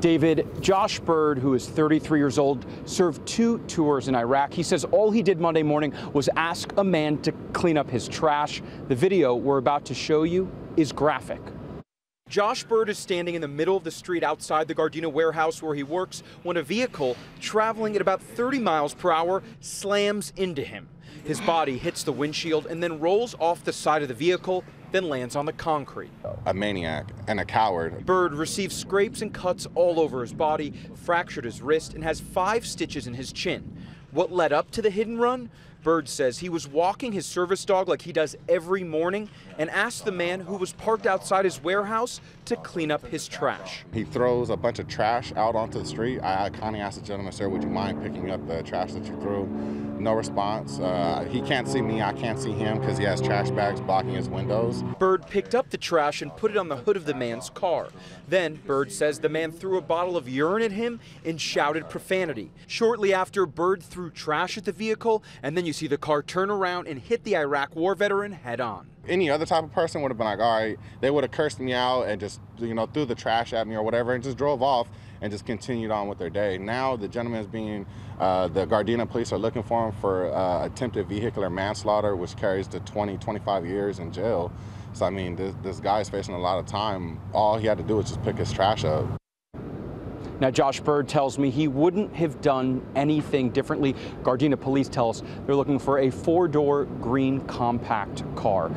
David, Josh Bird, who is 33 years old, served two tours in Iraq. He says all he did Monday morning was ask a man to clean up his trash. The video we're about to show you is graphic. Josh Bird is standing in the middle of the street outside the Gardena warehouse where he works when a vehicle traveling at about 30 miles per hour slams into him. His body hits the windshield and then rolls off the side of the vehicle, then lands on the concrete. A maniac and a coward. Bird received scrapes and cuts all over his body, fractured his wrist, and has five stitches in his chin. What led up to the and run? Bird says he was walking his service dog like he does every morning and asked the man who was parked outside his warehouse to clean up his trash. He throws a bunch of trash out onto the street. I, I kindly asked the gentleman, sir, would you mind picking up the trash that you threw? No response. Uh, he can't see me, I can't see him because he has trash bags blocking his windows. Bird picked up the trash and put it on the hood of the man's car. Then, Bird says the man threw a bottle of urine at him and shouted profanity. Shortly after, Bird threw trash at the vehicle, and then you see the car turn around and hit the Iraq war veteran head on. Any other type of person would have been like, all right, they would have cursed me out and just, you know, threw the trash at me or whatever and just drove off and just continued on with their day. Now the gentleman is being, uh, the Gardena police are looking for him for uh, attempted vehicular manslaughter, which carries to 20, 25 years in jail. So, I mean, this, this guy is facing a lot of time. All he had to do was just pick his trash up. Now, Josh Bird tells me he wouldn't have done anything differently. Gardena police tell us they're looking for a four-door green compact car.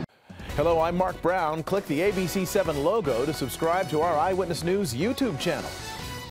Hello, I'm Mark Brown. Click the ABC7 logo to subscribe to our Eyewitness News YouTube channel.